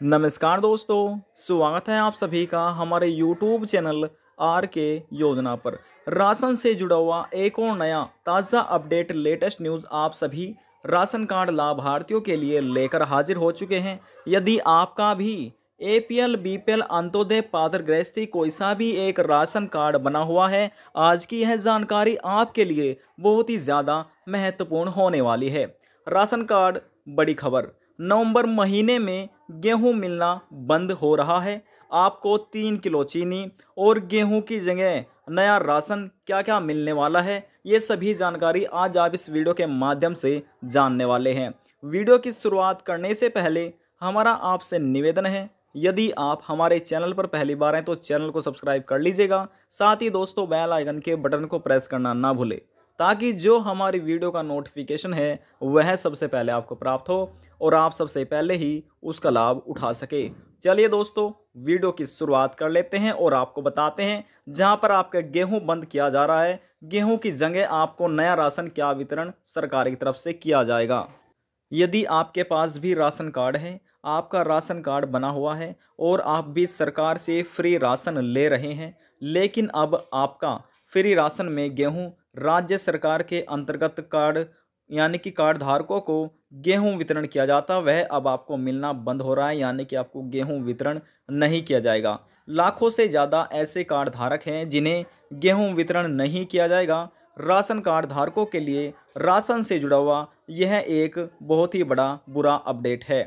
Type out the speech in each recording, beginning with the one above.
नमस्कार दोस्तों, स्वागत है आप सभी का हमारे यूट्यूब चैनल आर के योजना पर। राशन से जुड़ा हुआ एक और नया ताज़ा अपडेट, लेटेस्ट न्यूज़ आप सभी राशन कार्ड लाभार्थियों के लिए लेकर हाजिर हो चुके हैं। यदि आपका भी A P L B P L Antyodaya पात्र गृहस्थी कोई सा भी एक राशन कार्ड बना हुआ है, आज की यह जानकारी आपके लिए बहुत ही ज़्यादा महत्वपूर्ण होने वाली है। राशन कार्ड, बड़ी खबर। नवंबर महीने में गेहूँ मिलना बंद हो रहा है। आपको तीन किलो चीनी और गेहूँ की जगह नया राशन क्या क्या मिलने वाला है, ये सभी जानकारी आज आप इस वीडियो के माध्यम से जानने वाले हैं। वीडियो की शुरुआत करने से पहले हमारा आपसे निवेदन है, यदि आप हमारे चैनल पर पहली बार हैं तो चैनल को सब्सक्राइब कर लीजिएगा। साथ ही दोस्तों, बेल आइकन के बटन को प्रेस करना ना भूलें। ताकि जो हमारी वीडियो का नोटिफिकेशन है, वह सबसे पहले आपको प्राप्त हो और आप सबसे पहले ही उसका लाभ उठा सके। चलिए दोस्तों, वीडियो की शुरुआत कर लेते हैं और आपको बताते हैं, जहाँ पर आपका गेहूँ बंद किया जा रहा है। गेहूँ की जगह आपको नया राशन क्या वितरण सरकार की तरफ़ से किया जाएगा। यदि आपके पास भी राशन कार्ड है, आपका राशन कार्ड बना हुआ है और आप भी सरकार से फ्री राशन ले रहे हैं, लेकिन अब आपका फ्री राशन में गेहूँ राज्य सरकार के अंतर्गत कार्ड, यानी कि कार्ड धारकों को गेहूँ वितरण किया जाता, वह अब आपको मिलना बंद हो रहा है, यानी कि आपको गेहूँ वितरण नहीं किया जाएगा। लाखों से ज़्यादा ऐसे कार्ड धारक हैं जिन्हें गेहूँ वितरण नहीं किया जाएगा। राशन कार्ड धारकों के लिए राशन से जुड़ा हुआ यह एक बहुत ही बड़ा बुरा अपडेट है।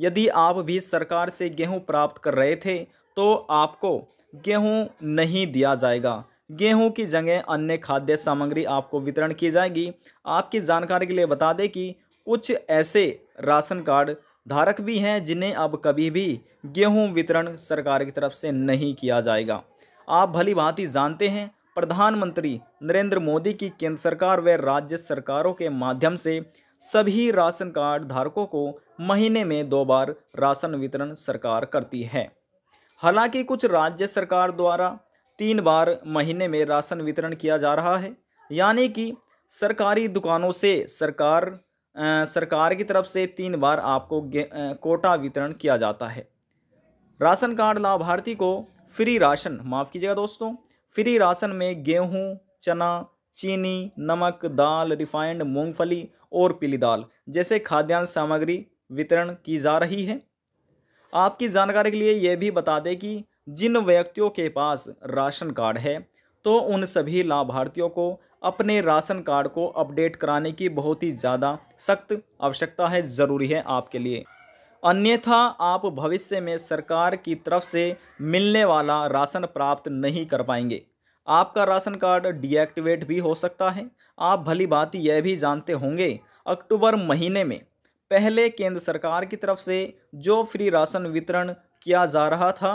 यदि आप भी सरकार से गेहूँ प्राप्त कर रहे थे तो आपको गेहूँ नहीं दिया जाएगा। गेहूँ की जगह अन्य खाद्य सामग्री आपको वितरण की जाएगी। आपकी जानकारी के लिए बता दें कि कुछ ऐसे राशन कार्ड धारक भी हैं जिन्हें अब कभी भी गेहूँ वितरण सरकार की तरफ़ से नहीं किया जाएगा। आप भली भांति जानते हैं, प्रधानमंत्री नरेंद्र मोदी की केंद्र सरकार व राज्य सरकारों के माध्यम से सभी राशन कार्ड धारकों को महीने में दो बार राशन वितरण सरकार करती है। हालाँकि कुछ राज्य सरकार द्वारा तीन बार महीने में राशन वितरण किया जा रहा है। यानी कि सरकारी दुकानों से सरकार सरकार की तरफ़ से तीन बार आपको कोटा वितरण किया जाता है। राशन कार्ड लाभार्थी को फ्री राशन, माफ़ कीजिएगा दोस्तों, फ्री राशन में गेहूँ, चना, चीनी, नमक, दाल, रिफाइंड, मूंगफली और पीली दाल जैसे खाद्यान्न सामग्री वितरण की जा रही है। आपकी जानकारी के लिए यह भी बता दें कि जिन व्यक्तियों के पास राशन कार्ड है तो उन सभी लाभार्थियों को अपने राशन कार्ड को अपडेट कराने की बहुत ही ज़्यादा सख्त आवश्यकता है, ज़रूरी है आपके लिए। अन्यथा आप भविष्य में सरकार की तरफ़ से मिलने वाला राशन प्राप्त नहीं कर पाएँगे। आपका राशन कार्ड डीएक्टिवेट भी हो सकता है। आप भली बात यह भी जानते होंगे, अक्टूबर महीने में पहले केंद्र सरकार की तरफ़ से जो फ्री राशन वितरण किया जा रहा था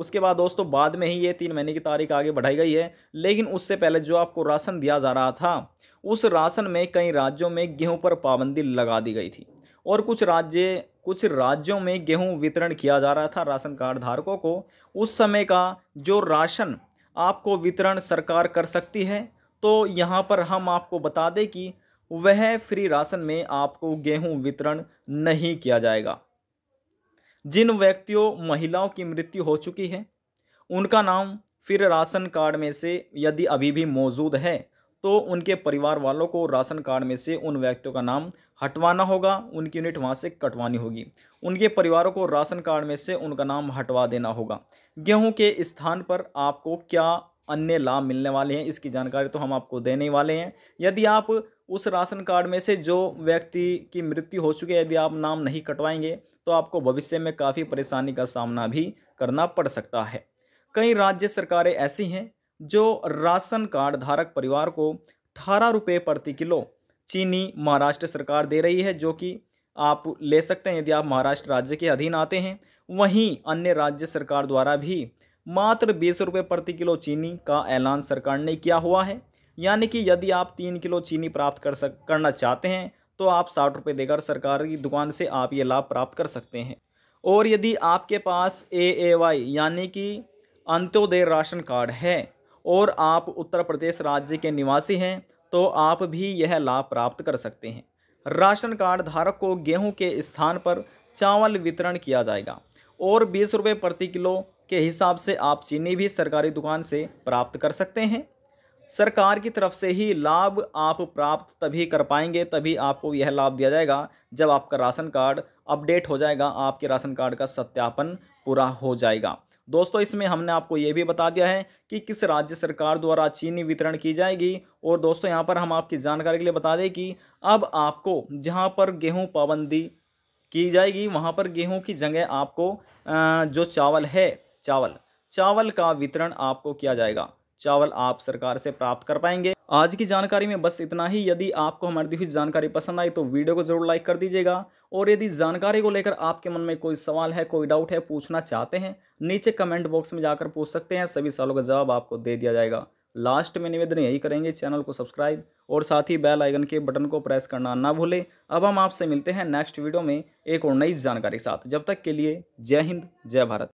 उसके बाद दोस्तों, बाद में ही ये तीन महीने की तारीख आगे बढ़ाई गई है। लेकिन उससे पहले जो आपको राशन दिया जा रहा था, उस राशन में कई राज्यों में गेहूँ पर पाबंदी लगा दी गई थी। और कुछ राज्य, कुछ राज्यों में गेहूँ वितरण किया जा रहा था राशन कार्ड धारकों को। उस समय का जो राशन आपको वितरण सरकार कर सकती है तो यहाँ पर हम आपको बता दें कि वह फ्री राशन में आपको गेहूँ वितरण नहीं किया जाएगा। जिन व्यक्तियों, महिलाओं की मृत्यु हो चुकी है, उनका नाम फिर राशन कार्ड में से यदि अभी भी मौजूद है तो उनके परिवार वालों को राशन कार्ड में से उन व्यक्तियों का नाम हटवाना होगा, उनकी यूनिट वहाँ से कटवानी होगी। उनके परिवारों को राशन कार्ड में से उनका नाम हटवा देना होगा। गेहूँ के स्थान पर आपको क्या अन्य लाभ मिलने वाले हैं, इसकी जानकारी तो हम आपको देने वाले हैं। यदि आप उस राशन कार्ड में से जो व्यक्ति की मृत्यु हो चुकी है, यदि आप नाम नहीं कटवाएँगे तो आपको भविष्य में काफ़ी परेशानी का सामना भी करना पड़ सकता है। कई राज्य सरकारें ऐसी हैं, जो राशन कार्ड धारक परिवार को अठारह रुपये प्रति किलो चीनी महाराष्ट्र सरकार दे रही है, जो कि आप ले सकते हैं, यदि आप महाराष्ट्र राज्य के अधीन आते हैं। वहीं अन्य राज्य सरकार द्वारा भी मात्र बीस रुपये प्रति किलो चीनी का ऐलान सरकार ने किया हुआ है। यानी कि यदि आप तीन किलो चीनी प्राप्त कर सक, करना चाहते हैं तो आप साठ रुपये देकर सरकारी दुकान से आप ये लाभ प्राप्त कर सकते हैं। और यदि आपके पास ए ए वाई यानी कि अंत्योदय राशन कार्ड है और आप उत्तर प्रदेश राज्य के निवासी हैं तो आप भी यह लाभ प्राप्त कर सकते हैं। राशन कार्ड धारक को गेहूँ के स्थान पर चावल वितरण किया जाएगा और बीस रुपये प्रति किलो के हिसाब से आप चीनी भी सरकारी दुकान से प्राप्त कर सकते हैं। सरकार की तरफ़ से ही लाभ आप प्राप्त तभी कर पाएँगे, तभी आपको यह लाभ दिया जाएगा जब आपका राशन कार्ड अपडेट हो जाएगा, आपके राशन कार्ड का सत्यापन पूरा हो जाएगा। दोस्तों, इसमें हमने आपको ये भी बता दिया है कि किस राज्य सरकार द्वारा चीनी वितरण की जाएगी और दोस्तों, यहाँ पर हम आपकी जानकारी के लिए बता दें कि अब आपको जहाँ पर गेहूँ पाबंदी की जाएगी, वहाँ पर गेहूँ की जगह आपको जो चावल है चावल। चावल का वितरण आपको किया जाएगा। चावल आप सरकार से प्राप्त कर पाएँगे। आज की जानकारी में बस इतना ही। यदि आपको हमारी दी हुई जानकारी पसंद आई तो वीडियो को ज़रूर लाइक कर दीजिएगा। और यदि जानकारी को लेकर आपके मन में कोई सवाल है, कोई डाउट है, पूछना चाहते हैं, नीचे कमेंट बॉक्स में जाकर पूछ सकते हैं। सभी सवालों का जवाब आपको दे दिया जाएगा। लास्ट में निवेदन यही करेंगे, चैनल को सब्सक्राइब और साथ ही बेल आइकन के बटन को प्रेस करना ना भूलें। अब हम आपसे मिलते हैं नेक्स्ट वीडियो में एक और नई जानकारी के साथ। जब तक के लिए जय हिंद, जय भारत।